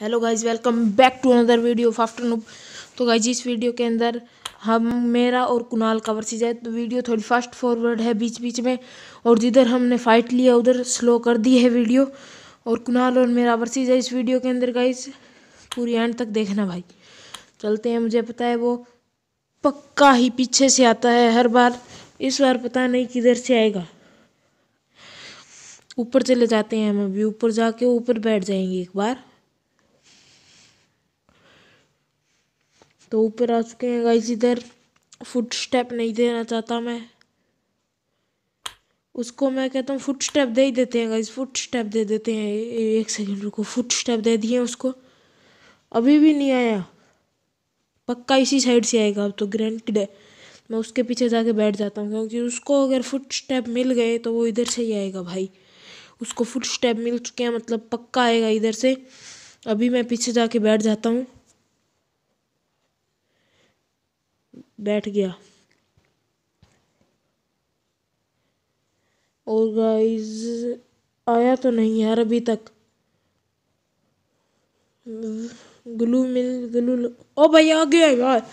Hello guys welcome back to another video of afternoon तो guys इस video के अंदर हम, मेरा और कुणाल का वर्सेज है। तो वीडियो थोड़ी फास्ट फॉरवर्ड है बीच बीच में। और जिधर हमने फाइट लिया, उधर स्लो कर दी है वीडियो और कुणाल और मेरा वर्सेज है इस वीडियो के अंदर गाइज़ पूरी एंड तक देखना भाई। चलते हैं, मुझे पता है वो पक्का ही पीछे से आता है हर बार। इस बार पता नहीं किधर से आएगा। ऊपर चले जाते हैं हम अभी। ऊपर जाके ऊपर बैठ जाएँगे एक बार। तो ऊपर आ चुके हैं गाइस इधर फुट स्टेप नहीं देना चाहता मैं। उसको मैं कहता हूँ फुट स्टेप दे ही देते हैं गाइस फुट स्टेप दे देते हैं। एक सेकंड रुको फुट स्टेप दे दिए उसको। अभी भी नहीं आया। पक्का इसी साइड से आएगा अब तो ग्रेंटेड है। मैं उसके पीछे जाके बैठ जाता हूँ, क्योंकि उसको अगर फुट स्टेप मिल गए तो वो इधर से ही आएगा भाई। उसको फुट स्टेप मिल चुके हैं मतलब पक्का आएगा इधर से। अभी मैं पीछे जाके बैठ जाता हूँ। बैठ गया। और गाइस आया तो नहीं यार अभी तक। ग्लू मिल, ग्लू ओ भाई आ गया यार।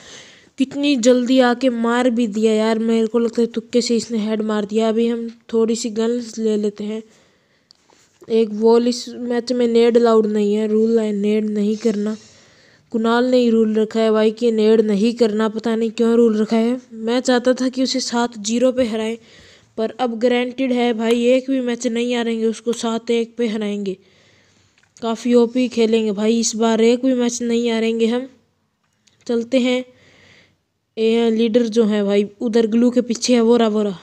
कितनी जल्दी आके मार भी दिया यार, मेरे को लगता है तुक्के से इसने हेड मार दिया। अभी हम थोड़ी सी गन्स ले लेते हैं। एक वॉल इस मैच में नेड अलाउड नहीं है रूल है नेड नहीं करना। कुणाल ने ही रूल रखा है भाई कि नेड नहीं करना, पता नहीं क्यों रूल रखा है। मैं चाहता था कि उसे सात ज़ीरो पे हराएँ, पर अब गारंटेड है भाई, एक भी मैच नहीं हारेंगे, उसको सात एक पे हराएँगे। काफ़ी ओपी खेलेंगे भाई, इस बार एक भी मैच नहीं हारेंगे हम। चलते हैं। ये लीडर जो है भाई, उधर ग्लू के पीछे है वो रहा वो रहा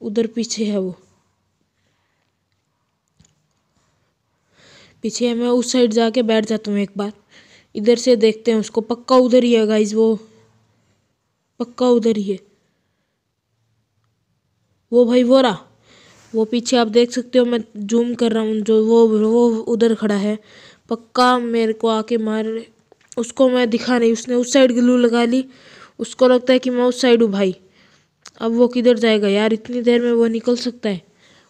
उधर पीछे है वो। पीछे मैं उस साइड जाके बैठ जाता हूँ एक बार। इधर से देखते हैं उसको, पक्का उधर ही है गाइज़ वो। पक्का उधर ही है। वो भाई वो रहा। वो पीछे आप देख सकते हो, मैं जूम कर रहा हूँ, जो वो वो उधर खड़ा है। पक्का मेरे को आके मार, उसको मैं दिखा नहीं, उसने उस साइड ग्लू लगा ली। उसको लगता है कि मैं उस साइड हूँ भाई। अब वो किधर जाएगा यार, इतनी देर में वो निकल सकता है।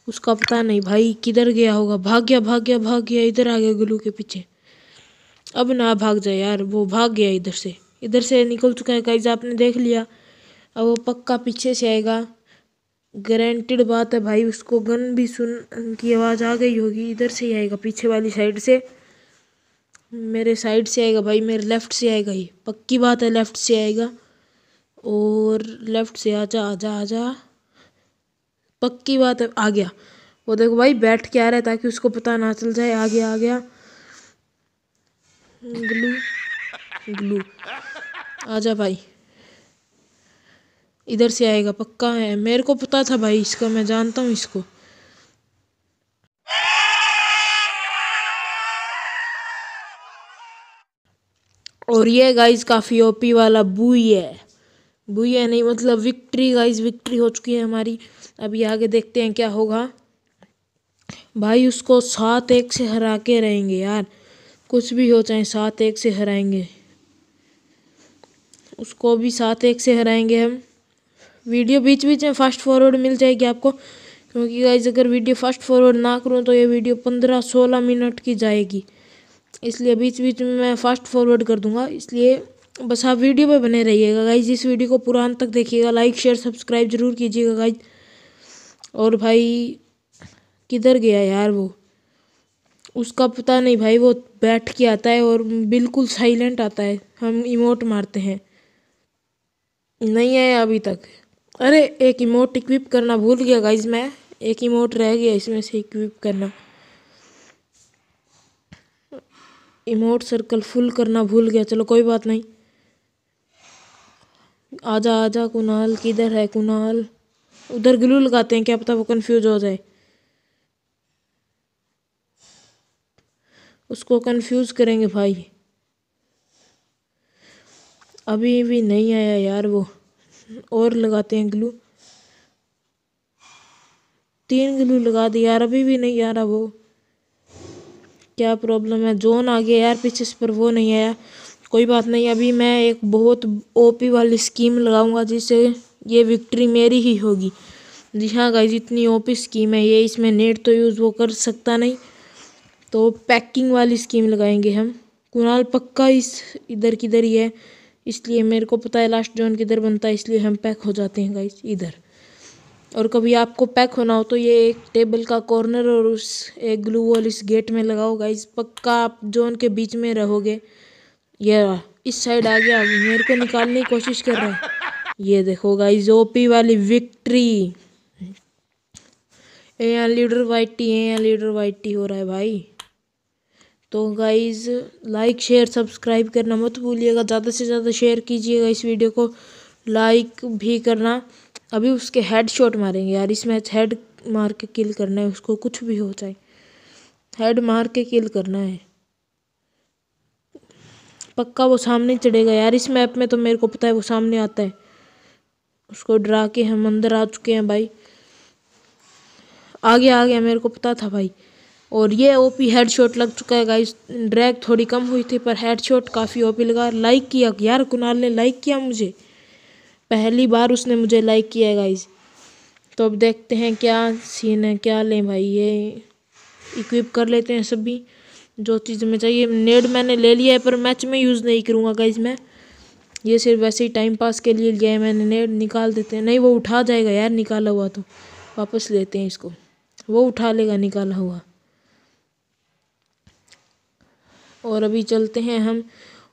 उसका पता नहीं भाई किधर गया होगा। भाग गया भाग गया भाग गया, इधर आ गया गुलू के पीछे। अब ना भाग जाए यार, वो भाग गया इधर से। इधर से निकल चुका है गाइज़ आपने देख लिया। अब वो पक्का पीछे से आएगा। गारंटेड बात है भाई, उसको गन भी सुन की आवाज़ आ गई होगी। इधर से ही आएगा, पीछे वाली साइड से। मेरे साइड से आएगा भाई, मेरे लेफ़्ट से आएगा ही। पक्की बात है लेफ़्ट से आएगा। और लेफ़्ट से आजा आजा आजा। पक्की बात है, आ गया। वो देखो भाई बैठ के आ रहा है ताकि उसको पता ना चल जाए, आ गया आ गया। Glue glue. आजा भाई। इधर से आएगा, पक्का है। मेरे को पता था भाई इसका, मैं जानता हूँ इसको। और ये गाइस काफ़ी ओपी वाला बुई है। है नहीं मतलब विक्ट्री गाइस विक्ट्री हो चुकी है हमारी। अभी आगे देखते हैं क्या होगा। भाई, उसको सात एक से हरा के रहेंगे यार। कुछ भी हो चाहे सात एक से हराएँगे। उसको भी सात एक से हराएँगे हम। वीडियो बीच बीच में फास्ट फॉरवर्ड मिल जाएगी आपको। क्योंकि गाइज़ अगर वीडियो फास्ट फॉरवर्ड ना करूँ तो ये वीडियो पंद्रह सोलह मिनट की जाएगी। इसलिए बीच बीच में मैं फास्ट फॉरवर्ड कर दूँगा। इसलिए बस आप वीडियो पे बने रहिएगा गाइज़ इस वीडियो को पूरा अंत तक देखिएगा। लाइक शेयर सब्सक्राइब ज़रूर कीजिएगा गाइज़ और भाई, किधर गया यार वो? उसका पता नहीं भाई, वो बैठ के आता है और बिल्कुल साइलेंट आता है। हम इमोट मारते हैं। नहीं आया अभी तक। अरे, एक इमोट इक्विप करना भूल गया गाइज़ मैं। एक इमोट रह गया इसमें से इक्विप करना। इमोट सर्कल फुल करना भूल गया। चलो, कोई बात नहीं। आजा आजा, कुणाल, किधर है कुणाल? उधर ग्लू लगाते हैं, क्या पता वो कंफ्यूज हो जाए। उसको कंफ्यूज करेंगे भाई। अभी भी नहीं आया यार वो। और लगाते हैं ग्लू। तीन ग्लू लगा दिया यार, अभी भी नहीं आ रहा वो। क्या प्रॉब्लम है? जोन आ गया यार, पीछे से पर वो नहीं आया। कोई बात नहीं, अभी मैं एक बहुत ओपी वाली स्कीम लगाऊँगा जिससे ये विक्ट्री मेरी ही होगी। जी हाँ गाइज़ इतनी ओपी स्कीम है ये, इसमें नेट तो यूज़ वो कर सकता नहीं। तो पैकिंग वाली स्कीम लगाएँगे हम। कुणाल पक्का इस इधर किधर ही है? इसलिए मेरे को पता है लास्ट जोन किधर बनता है, इसलिए हम पैक हो जाते हैं गाइस इधर। और कभी आपको पैक होना हो तो ये एक टेबल का कॉर्नर और उस, एक ग्लू वॉल इस गेट में लगाओ गाइस पक्का आप जोन के बीच में रहोगे। ये इस साइड आ गया मेरे को निकालने की कोशिश कर रहा है। ये देखो गाइस ओपी वाली विक्ट्री यहाँ लीडर वाइटी है यहाँ लीडर वाइटी हो रहा है भाई। तो गाइज़ लाइक शेयर सब्सक्राइब करना मत भूलिएगा। ज़्यादा से ज़्यादा शेयर कीजिएगा इस वीडियो को। लाइक भी करना। अभी उसके हेड शॉट मारेंगे यार। इस मैच हेड मार के किल करना है उसको, कुछ भी हो जाए। हेड मार के किल करना है। पक्का वो सामने चढ़ेगा। यार, इस मैप में तो मेरे को पता है वो सामने आता है। उसको डरा के हम अंदर आ चुके हैं भाई। आ गया आ गया मेरे को पता था भाई। और ये ओपी हेडशॉट लग चुका है गाइस ड्रैग थोड़ी कम हुई थी, पर हेडशॉट काफ़ी ओपी लगा। लाइक किया। यार, कुणाल ने लाइक किया मुझे? पहली बार उसने मुझे लाइक किया है गाइस तो अब देखते हैं क्या सीन है, क्या लें भाई। ये इक्विप कर लेते हैं सभी। जो चीज़ में चाहिए। नेड मैंने ले लिया है, पर मैच में यूज़ नहीं करूँगा गाइज़ मैं। ये सिर्फ़ वैसे ही टाइम पास के लिए लिया है मैंने। नेड निकाल देते हैं। नहीं, वो उठा जाएगा यार, निकाला हुआ तो। वापस लेते हैं इसको। वो उठा लेगा, निकाला हुआ। और अभी चलते हैं हम।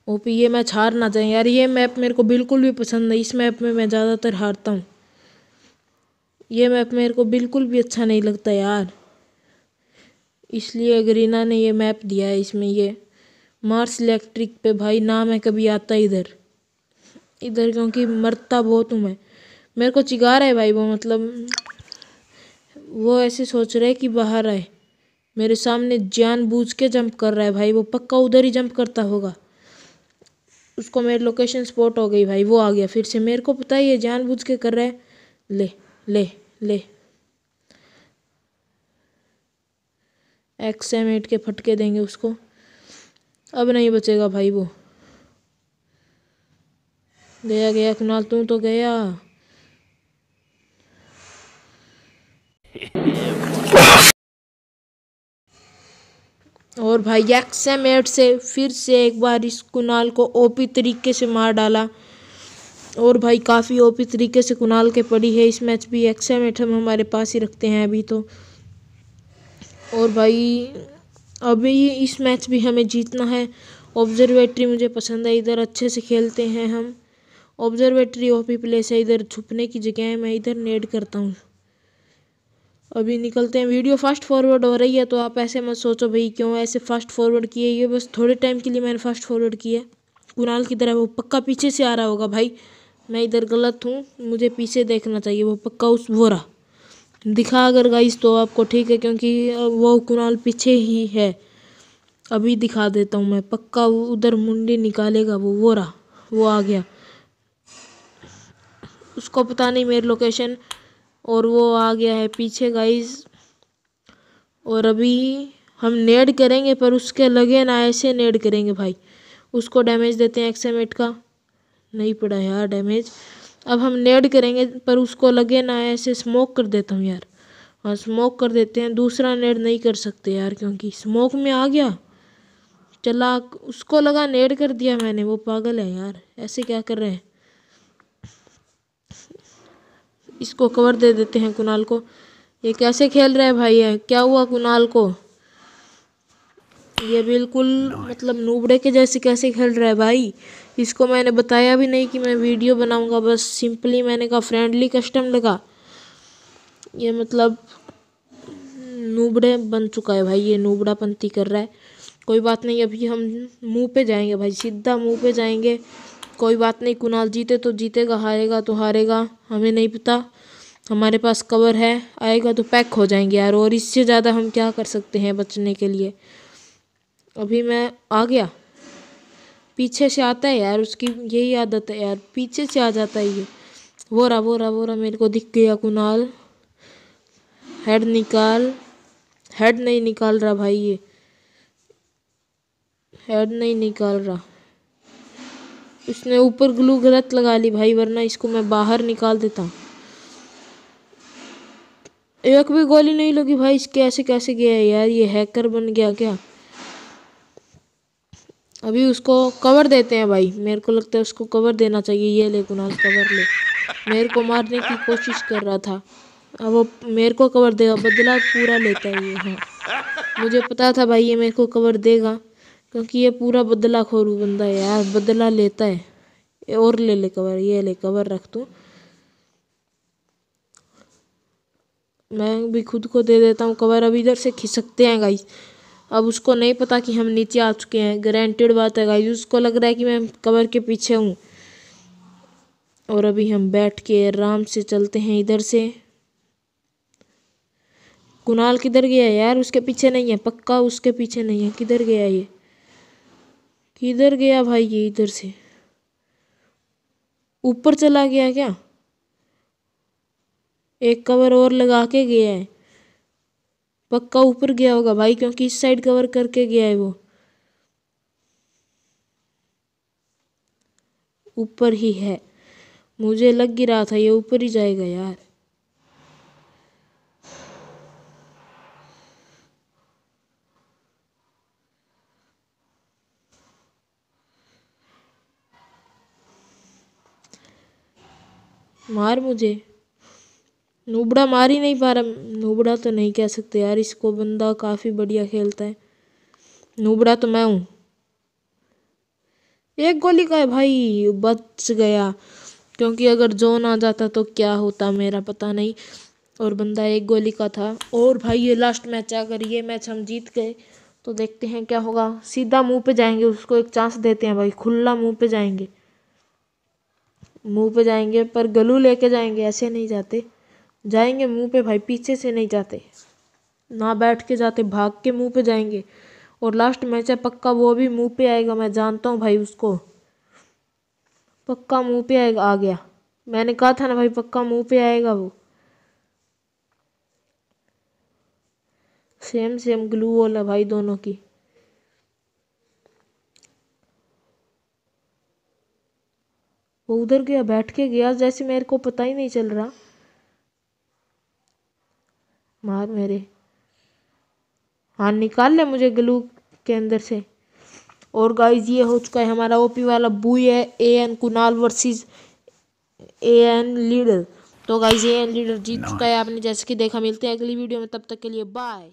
ओपी, ये मैच हार ना जाए। यार, ये मैप मेरे को बिल्कुल भी पसंद नहीं। इस मैप में मैं ज़्यादातर हारता हूँ। ये मैप मेरे को बिल्कुल भी अच्छा नहीं लगता यार। इसलिए गरीना ने ये मैप दिया है इसमें ये मार्स इलेक्ट्रिक पे। भाई, नाम है कभी आता इधर। इधर क्योंकि मरता बहुत हूँ मैं। मेरे को चिगा रहा है भाई वो मतलब वो ऐसे सोच रहे कि बाहर आए। मेरे सामने जान बूझ के जंप कर रहा है भाई, वो पक्का उधर ही जंप करता होगा। उसको मेरी लोकेशन स्पॉट हो गई भाई, वो आ गया। फिर से मेरे को पता ही है जान बूझ के कर रहा है। ले ले ले। एक्स एम एट के फटके देंगे उसको। अब नहीं बचेगा भाई वो। गया गया कुनाल तू तो गया। और भाई एक्स एम एट से फिर से एक बार इस कुनाल को ओपी तरीके से मार डाला। और भाई काफ़ी ओपी तरीके से कुनाल के पड़ी है। इस मैच भी एक्स एम एट हम हमारे पास ही रखते हैं अभी तो। और भाई अभी इस मैच भी हमें जीतना है। ऑब्जर्वेटरी मुझे पसंद है, इधर अच्छे से खेलते हैं हम। ऑब्जर्वेटरी ओपी प्लेस है इधर छुपने की जगह है, मैं इधर नेड करता हूँ। अभी निकलते हैं वीडियो फास्ट फॉरवर्ड हो रही है तो आप ऐसे मत सोचो भाई, क्यों ऐसे फास्ट फॉरवर्ड किए? ये बस थोड़े टाइम के लिए मैंने फास्ट फॉरवर्ड किया कुणाल की तरह वो पक्का पीछे से आ रहा होगा भाई। मैं इधर गलत हूँ, मुझे पीछे देखना चाहिए, वो पक्का उस वो रहा। दिखा अगर गाइस तो आपको ठीक है, क्योंकि वो कुणाल पीछे ही है। अभी दिखा देता हूँ मैं, पक्का उधर मुंडी निकालेगा, वो वो रहा, वो आ गया। उसको पता नहीं मेरी लोकेशन और वो आ गया है पीछे गाइस और अभी हम नेड करेंगे, पर उसके लगे ना ऐसे नेड करेंगे भाई। उसको डैमेज देते हैं एक्सएमेट का। नहीं पड़ा यार डैमेज अब हम नेड करेंगे, पर उसको लगे ना, ऐसे स्मोक कर देता हूँ यार। हाँ स्मोक कर देते हैं, दूसरा नेड नहीं कर सकते यार, क्योंकि स्मोक में आ गया। चला उसको लगा नेड कर दिया मैंने, वो पागल है यार, ऐसे क्या कर रहे हैं? इसको कवर दे देते हैं कुणाल को। ये कैसे खेल रहा है भाई है क्या हुआ कुणाल को? ये बिल्कुल मतलब नूबड़े के जैसे कैसे खेल रहा है भाई? इसको मैंने बताया भी नहीं कि मैं वीडियो बनाऊँगा, बस सिंपली मैंने कहा फ्रेंडली कस्टम लगा ये मतलब नूबड़े बन चुका है भाई, ये नूबड़ा पंती कर रहा है। कोई बात नहीं, अभी हम मुँह पे जाएँगे भाई, सीधा मुँह पे जाएँगे। कोई बात नहीं, कुणाल जीते तो जीतेगा, हारेगा तो हारेगा, हमें नहीं पता। हमारे पास कवर है, आएगा तो पैक हो जाएँगे यार, और इससे ज़्यादा हम क्या कर सकते हैं बचने के लिए। अभी मैं आ गया। पीछे से आता है यार, उसकी यही आदत है यार, पीछे से आ जाता है ये। वो रहा वो रहा वो रहा, मेरे को दिख गया कुणाल। हेड निकाल। हेड नहीं निकाल रहा भाई ये। हेड नहीं निकाल रहा। उसने ऊपर ग्लू गलत लगा ली भाई, वरना इसको मैं बाहर निकाल देता। एक भी गोली नहीं लगी भाई कैसे कैसे गया यार, ये हैकर बन गया क्या? अभी उसको कवर देते हैं भाई। मेरे को लगता है उसको कवर देना चाहिए, ये ले कुनाल कवर ले। मेरे को मारने की कोशिश कर रहा था। अब वो मेरे को कवर देगा, बदला पूरा लेता है ये हाँ। मुझे पता था भाई ये मेरे को कवर देगा, क्योंकि ये पूरा बदला खोरू बंदा है यार, बदला लेता है। और ले ले कवर ये ले कवर रख तू। मैं भी खुद को दे देता हूँ कवर अभी इधर से खिसकते हैं गाइस अब उसको नहीं पता कि हम नीचे आ चुके हैं। गारंटेड बात है गाइस उसको लग रहा है कि मैं कवर के पीछे हूँ। और अभी हम बैठ के आराम से चलते हैं इधर से। कुणाल किधर गया यार, उसके पीछे नहीं है। पक्का उसके पीछे नहीं है। किधर गया ये? किधर गया भाई ये इधर से? ऊपर चला गया क्या? एक कवर और लगा के गया है। पक्का ऊपर गया होगा भाई, क्योंकि इस साइड कवर करके गया है वो। ऊपर ही है। मुझे लग ही रहा था ये ऊपर ही जाएगा यार। मार मुझे। नूबड़ा मार ही नहीं पा रहा। नूबड़ा तो नहीं कह सकते यार, इसको बंदा काफ़ी बढ़िया खेलता है। नूबड़ा तो मैं हूँ। एक गोली का है भाई, बच गया। क्योंकि अगर जोन आ जाता तो क्या होता मेरा पता नहीं। और बंदा एक गोली का था। और भाई ये लास्ट मैच है, अगर ये मैच हम जीत गए तो देखते हैं क्या होगा। सीधा मुँह पे जाएँगे, उसको एक चांस देते हैं भाई। खुला मुँह पे जाएँगे। मुँह पे जाएँगे, पर गलू लेके जाएँगे, ऐसे नहीं जाते। जाएँगे मुँह पे भाई, पीछे से नहीं जाते। ना बैठ के जाते, भाग के मुँह पे जाएँगे। और लास्ट मैच है पक्का, वो भी मुँह पे आएगा, मैं जानता हूँ भाई उसको। पक्का मुँह पे आएगा, आ गया। मैंने कहा था ना भाई, पक्का मुँह पे आएगा वो। सेम सेम ग्लू वॉल है भाई दोनों की। वो उधर गया, बैठ के गया, जैसे मेरे को पता ही नहीं चल रहा। मार मेरे। हाँ निकाल ले मुझे ग्लू के अंदर से। और गाइज़ ये हो चुका है हमारा ओपी वाला बुई है A N Kunal versus A N leader तो गाइज़ ए एन लीडर जीत चुका है आपने जैसे कि देखा मिलते हैं अगली वीडियो में तब तक के लिए बाय